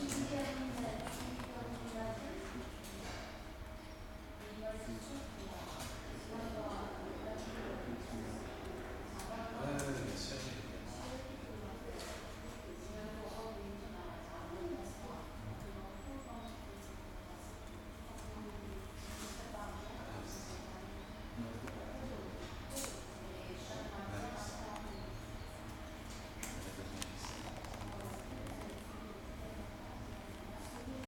いいね。